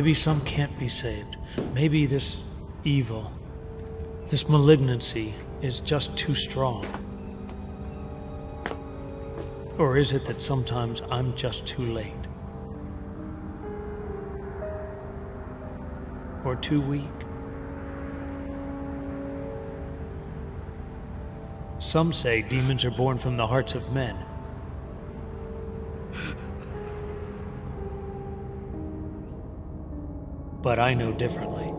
Maybe some can't be saved. Maybe this evil, this malignancy is just too strong. Or is it that sometimes I'm just too late? Or too weak? Some say demons are born from the hearts of men. But I know differently.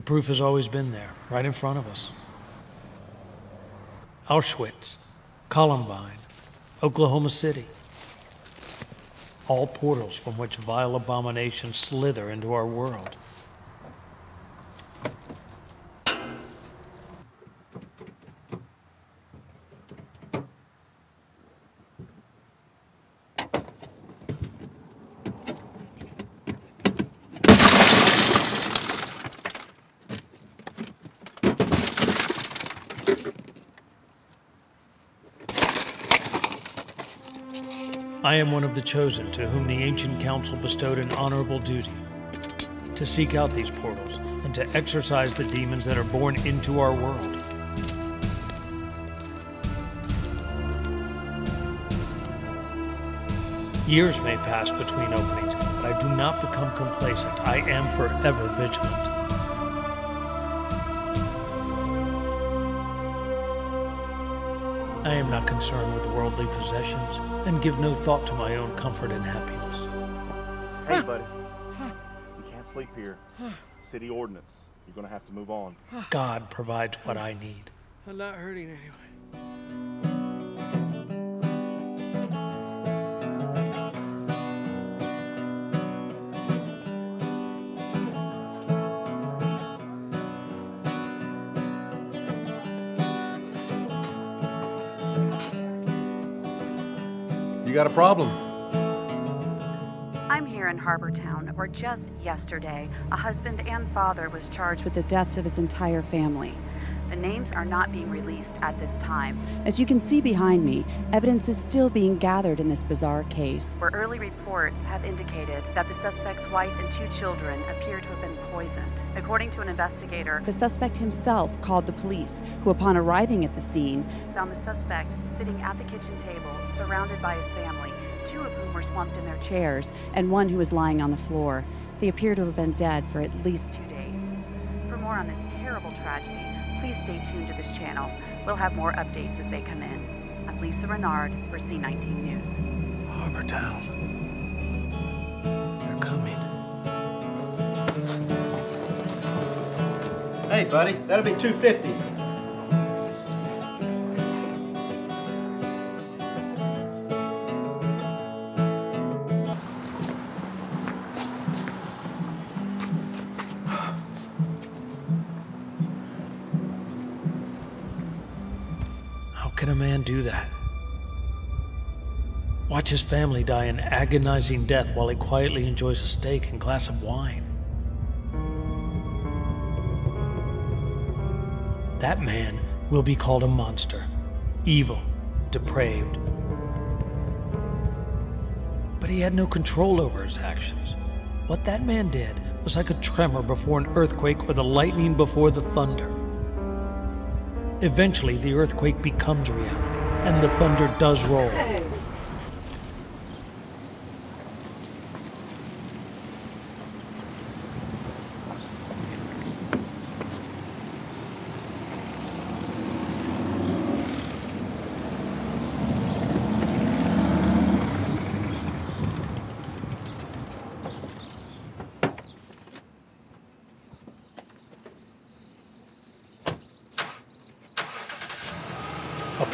The proof has always been there, right in front of us. Auschwitz, Columbine, Oklahoma City. All portals from which vile abominations slither into our world. I am one of the chosen to whom the ancient council bestowed an honorable duty to seek out these portals and to exorcise the demons that are born into our world. Years may pass between openings, but I do not become complacent. I am forever vigilant. I am not concerned with worldly possessions and give no thought to my own comfort and happiness. Hey, buddy. You can't sleep here. City ordinance. You're gonna have to move on. God provides what I need. I'm not hurting anyway. You got a problem? I'm here in Harbortown, where just yesterday, a husband and father was charged with the deaths of his entire family. The names are not being released at this time. As you can see behind me, evidence is still being gathered in this bizarre case, where early reports have indicated that the suspect's wife and two children appear to have been poisoned. According to an investigator, the suspect himself called the police, who, upon arriving at the scene, found the suspect sitting at the kitchen table, surrounded by his family, two of whom were slumped in their chairs, and one who was lying on the floor. They appear to have been dead for at least two days. For more on this terrible tragedy, please stay tuned to this channel. We'll have more updates as they come in. I'm Lisa Renard for C19 News. Harbortown. They're coming. Hey, buddy, that'll be 250. Can a man do that? Watch his family die an agonizing death while he quietly enjoys a steak and glass of wine. That man will be called a monster, evil, depraved. But he had no control over his actions. What that man did was like a tremor before an earthquake or the lightning before the thunder. Eventually, the earthquake becomes reality, and the thunder does roll.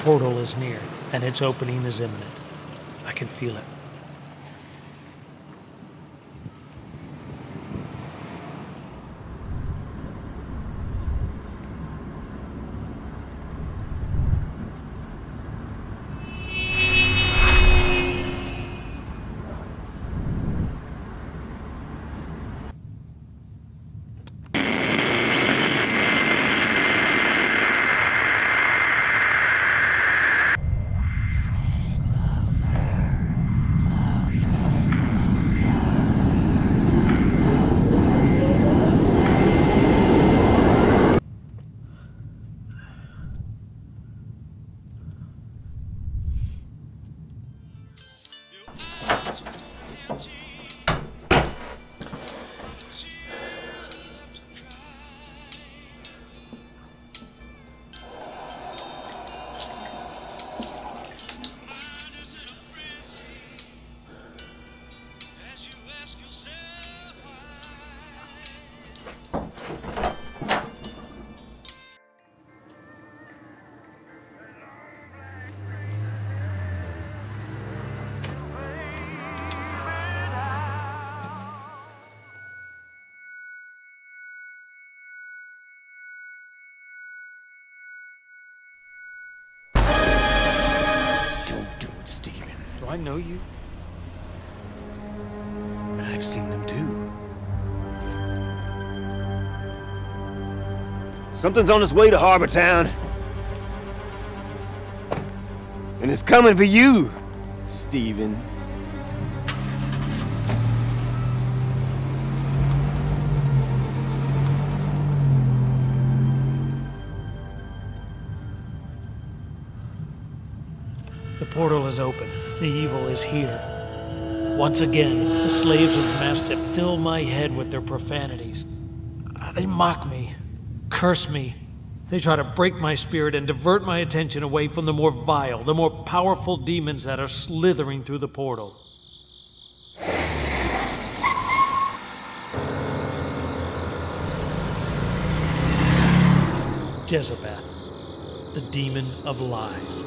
portal is near, and its opening is imminent. I can feel it. I know you? I've seen them too. Something's on its way to Harbortown. And it's coming for you, Stephen. Portal is open. The evil is here. Once again, the slaves of the Mastiff fill my head with their profanities. Uh, They mock me, curse me. They try to break my spirit and divert my attention away from the more vile, the more powerful demons that are slithering through the portal. Jezebel, the demon of lies.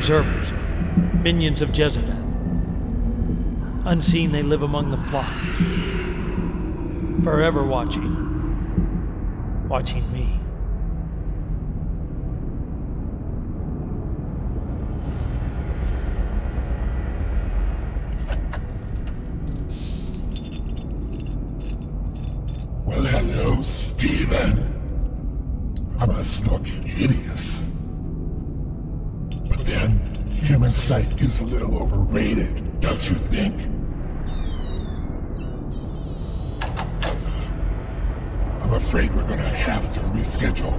Observers, minions of Jezebel. Unseen, they live among the flock. Forever watching. Watching me. Well, hello, Stephen. I must look hideous. Human sight is a little overrated, don't you think? I'm afraid we're gonna have to reschedule.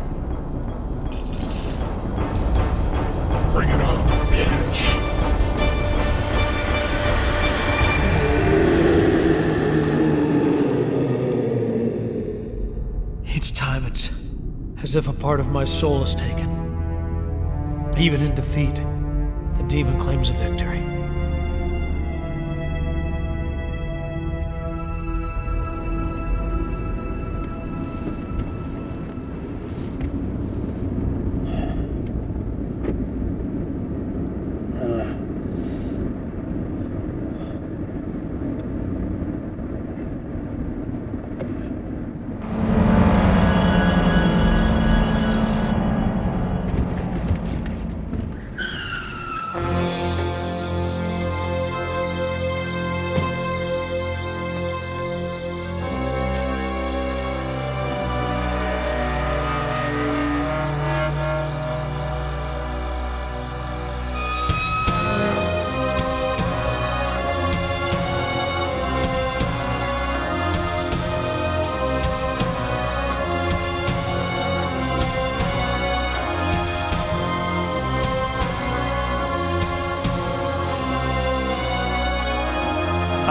Bring it on, bitch. Each time it's as if a part of my soul is taken. Even in defeat, demon claims a victory.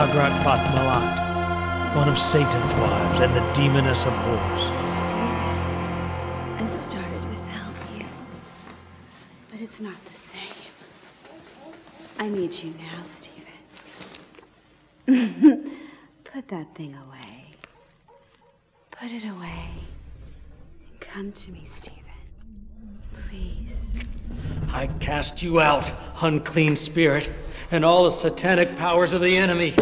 Agrat Bat Mahlat, one of Satan's wives and the demoness of whores. Steve, I started without you, but it's not the same. I need you now, Stephen. Put that thing away. Put it away. Come to me, Stephen. Please. I cast you out, unclean spirit, and all the satanic powers of the enemy.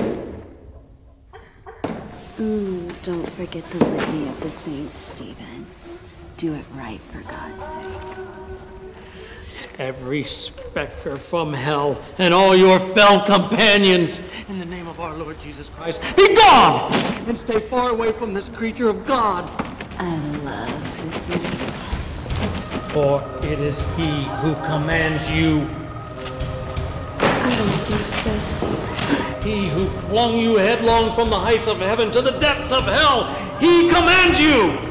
Ooh, don't forget the litany of the saints, Stephen. Do it right for God's sake. Every specter from hell and all your fell companions, in the name of our Lord Jesus Christ, be gone and stay far away from this creature of God. I love this name. For it is He who commands you, He who flung you headlong from the heights of heaven to the depths of hell. He commands you.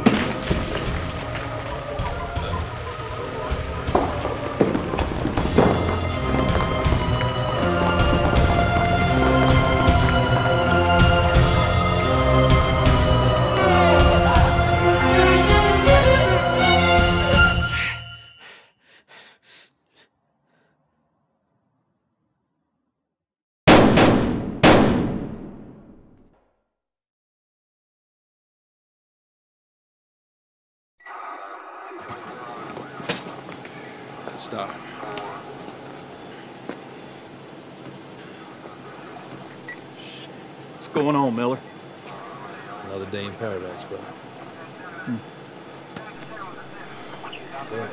Stop. What's going on, Miller? Another day in paradise, bro. Yeah.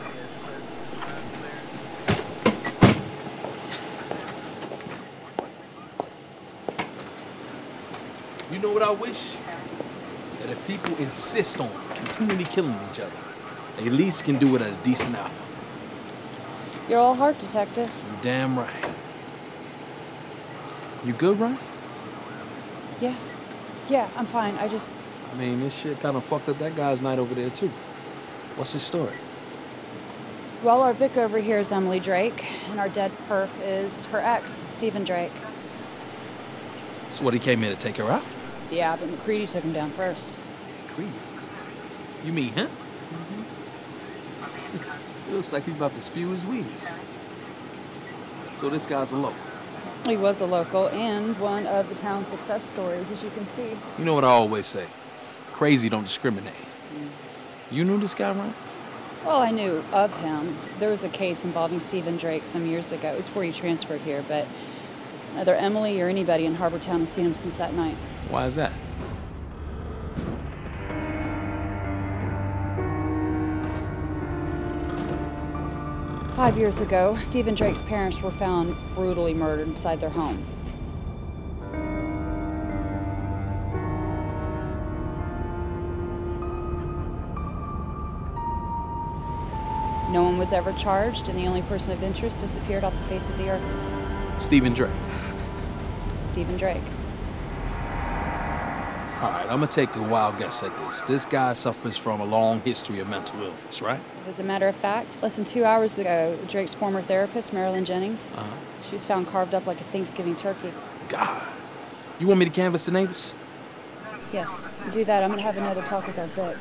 You know what I wish? That if people insist on continually killing each other, hmm. They at least can do it at a decent hour. You're all heart, Detective. You damn right. You good, right? Yeah. Yeah, I'm fine. I just. I mean, this shit kind of fucked up that guy's night over there, too. What's his story? Well, our Vic over here is Emily Drake, and our dead perp is her ex, Stephen Drake. So what, he came in to take her out? Yeah, but McCready took him down first. Creed. You mean him? Looks like he's about to spew his wings. So this guy's a local. He was a local and one of the town's success stories, as you can see. You know what I always say? Crazy don't discriminate. You knew this guy, right? Well, I knew of him. There was a case involving Stephen Drake some years ago. It was before he transferred here, but neither Emily or anybody in Harbortown has seen him since that night. Why is that? Five years ago, Stephen Drake's parents were found brutally murdered inside their home. No one was ever charged, and the only person of interest disappeared off the face of the earth Stephen Drake. Stephen Drake. All right, I'm gonna take a wild guess at this. This guy suffers from a long history of mental illness, right? As a matter of fact, less than two hours ago, Drake's former therapist, Marilyn Jennings, Uh-huh. she was found carved up like a Thanksgiving turkey. God. You want me to canvass the neighbors? Yes, do that. I'm gonna have another talk with our Vic.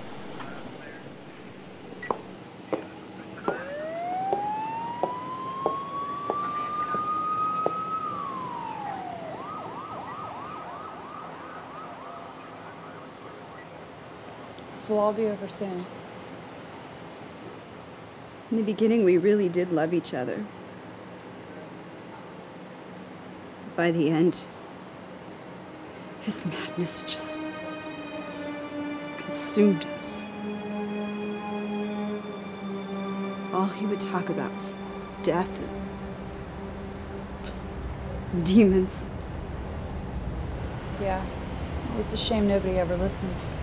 All be over soon. In the beginning, we really did love each other. By the end, his madness just consumed us. All he would talk about was death and demons. Yeah, it's a shame nobody ever listens.